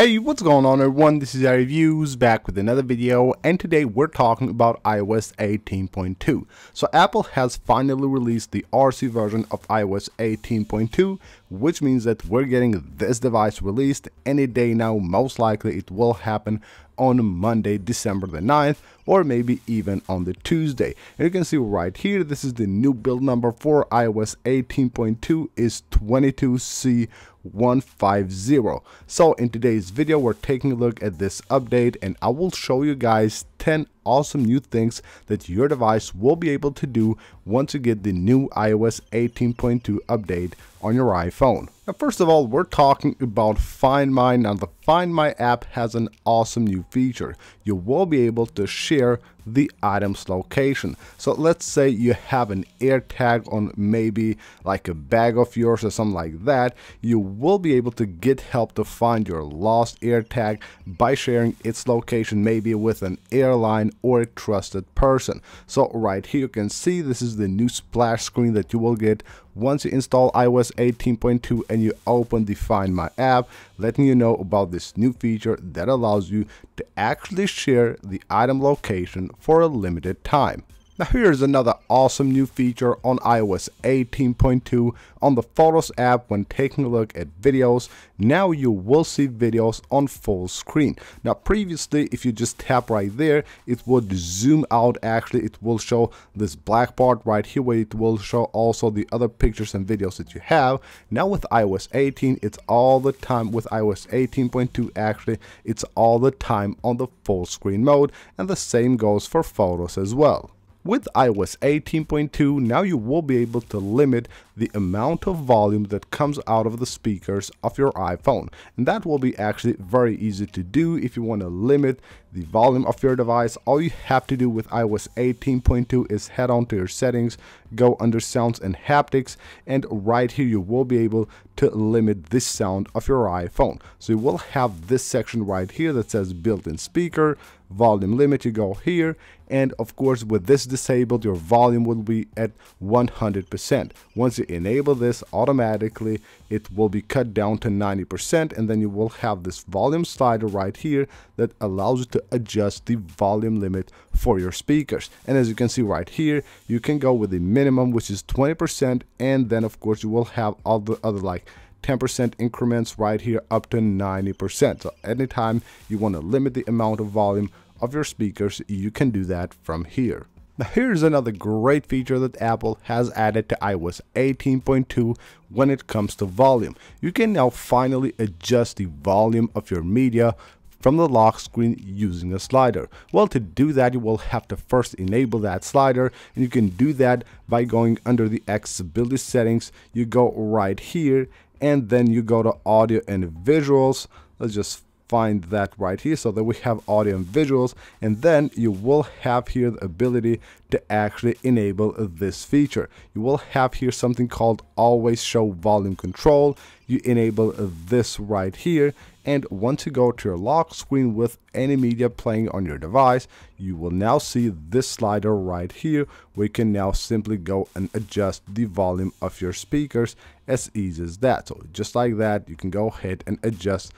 Hey, what's going on everyone? This is iReviews back with another video and today we're talking about iOS 18.2. So Apple has finally released the RC version of iOS 18.2 which means that we're getting this device released any day now. Most likely it will happen on Monday, December the 9th, or maybe even on the Tuesday. And you can see right here, this is the new build number for iOS 18.2 is 22C150. So in today's video, we're taking a look at this update and I will show you guys 10 awesome new things that your device will be able to do once you get the new iOS 18.2 update on your iPhone. Now, first of all, we're talking about Find My. Now, the Find My app has an awesome new feature. You will be able to share the item's location. So let's say you have an AirTag on maybe like a bag of yours or something like that. You will be able to get help to find your lost AirTag by sharing its location maybe with an airline or a trusted person. So right here you can see this is the new splash screen that you will get once you install iOS 18.2 and you open the Find My app, letting you know about this new feature that allows you to actually share the item location for a limited time. Now here's another awesome new feature on iOS 18.2 on the Photos app when taking a look at videos. Now you will see videos on full screen. Now previously if you just tap right there it would zoom out actually it will show this black part right here where it will show also the other pictures and videos that you have. Now with iOS 18 it's all the time with iOS 18.2 actually it's all the time on the full screen mode and the same goes for photos as well. With iOS 18.2, now you will be able to limit the amount of volume that comes out of the speakers of your iPhone. And that will be actually very easy to do if you want to limit the volume of your device. All you have to do with iOS 18.2 is head on to your settings, go under sounds and haptics, and right here you will be able to limit this sound of your iPhone. So you will have this section right here that says built-in speaker, volume limit, you go here, and of course with this disabled your volume will be at 100%. Once you enable this automatically it will be cut down to 90% and then you will have this volume slider right here that allows you to adjust the volume limit for your speakers. And as you can see right here, you can go with the minimum which is 20% and then of course you will have all the other like 10% increments right here up to 90%. So anytime you want to limit the amount of volume of your speakers, you can do that from here. Now here's another great feature that Apple has added to iOS 18.2 when it comes to volume. You can now finally adjust the volume of your media from the lock screen using a slider. Well, to do that, you will have to first enable that slider, and you can do that by going under the accessibility settings. You go right here, and then you go to audio and visuals. Let's just find that right here so that we have audio and visuals. And then you will have here the ability to actually enable this feature. You will have here something called always show volume control. You enable this right here and once you go to your lock screen with any media playing on your device you will now see this slider right here we can now simply go and adjust the volume of your speakers as easy as that so just like that you can go ahead and adjust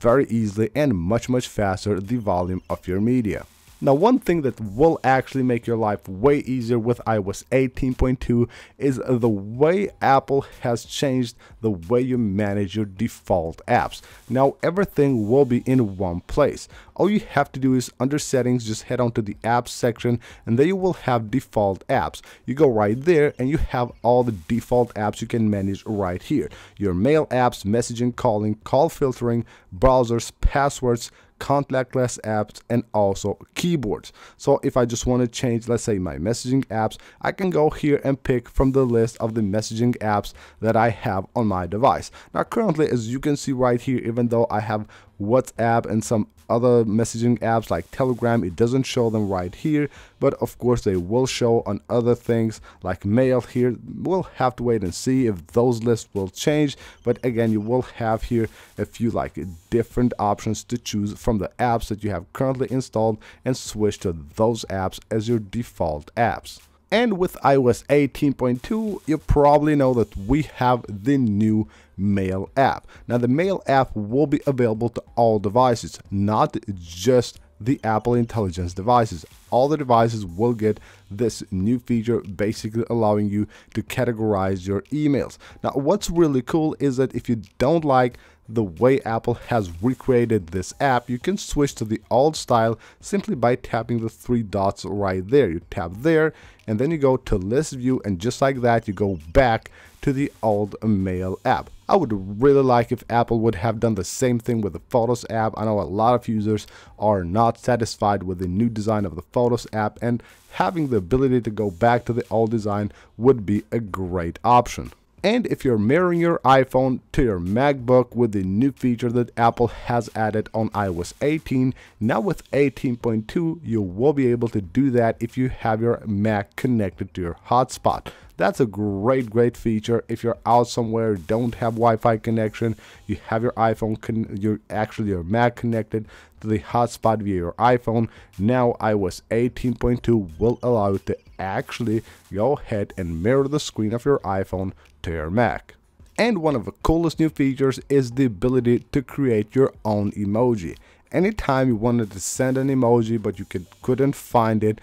very easily and much much faster the volume of your media. Now one thing that will actually make your life way easier with iOS 18.2 is the way Apple has changed the way you manage your default apps. Now everything will be in one place. All you have to do is under settings just head on to the apps section and then you will have default apps. You go right there and you have all the default apps you can manage right here. Your mail apps, messaging, calling, call filtering, browsers, passwords, contactless apps and also keyboards. So if I just want to change let's say my messaging apps I can go here and pick from the list of the messaging apps that I have on my device. Now currently as you can see right here even though I have WhatsApp and some other messaging apps like Telegram. It doesn't show them right here, but of course they will show on other things like mail here. We'll have to wait and see if those lists will change. But again, you will have here a few like different options to choose from the apps that you have currently installed and switch to those apps as your default apps. And with iOS 18.2, you probably know that we have the new Mail app. Now the Mail app will be available to all devices, not just the Apple Intelligence devices. All the devices will get this new feature, basically allowing you to categorize your emails. Now, what's really cool is that if you don't like the way Apple has recreated this app, you can switch to the old style simply by tapping the three dots right there. You tap there and then you go to list view and just like that you go back to the old mail app. I would really like if Apple would have done the same thing with the Photos app. I know a lot of users are not satisfied with the new design of the Photos app and having the ability to go back to the old design would be a great option. And if you're mirroring your iPhone to your MacBook with the new feature that Apple has added on iOS 18, now with 18.2, you will be able to do that if you have your Mac connected to your hotspot. That's a great, great feature. If you're out somewhere, don't have Wi-Fi connection, you have your iPhone, you're actually your Mac connected to the hotspot via your iPhone. Now iOS 18.2 will allow you to actually go ahead and mirror the screen of your iPhone to your Mac. And one of the coolest new features is the ability to create your own emoji. Anytime you wanted to send an emoji but you could, couldn't find it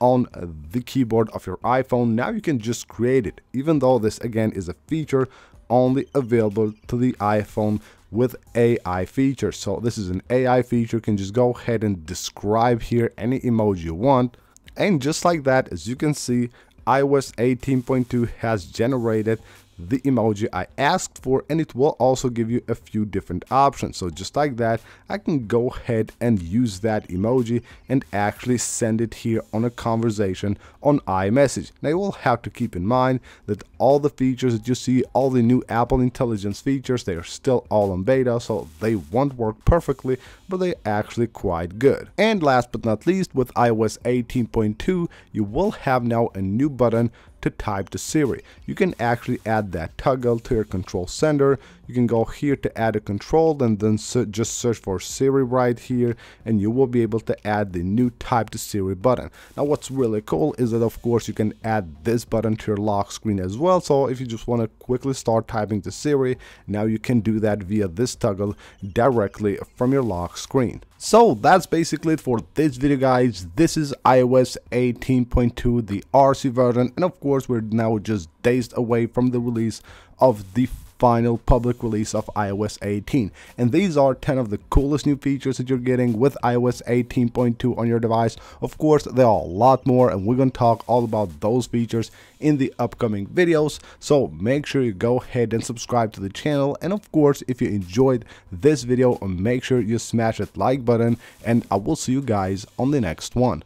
on the keyboard of your iPhone, now you can just create it. Even though this again is a feature only available to the iPhone with AI features. So this is an AI feature, you can just go ahead and describe here any emoji you want. And just like that, as you can see, iOS 18.2 has generated the emoji I asked for and it will also give you a few different options. So just like that, I can go ahead and use that emoji and actually send it here on a conversation on iMessage. Now you will have to keep in mind that all the features that you see, all the new Apple Intelligence features, they are still all on beta, so they won't work perfectly, but they're actually quite good. And last but not least, with iOS 18.2, you will have now a new button to type to Siri. You can actually add that toggle to your control center. You can go here to add a control and then just search for Siri right here and you will be able to add the new type to Siri button. Now what's really cool is that of course you can add this button to your lock screen as well. So if you just want to quickly start typing to Siri, now you can do that via this toggle directly from your lock screen. So that's basically it for this video guys. This is iOS 18.2, the RC version, and of course we're now just days away from the release of the final public release of iOS 18. And these are 10 of the coolest new features that you're getting with iOS 18.2 on your device. Of course, there are a lot more and we're going to talk all about those features in the upcoming videos. So make sure you go ahead and subscribe to the channel. And of course, if you enjoyed this video, make sure you smash that like button and I will see you guys on the next one.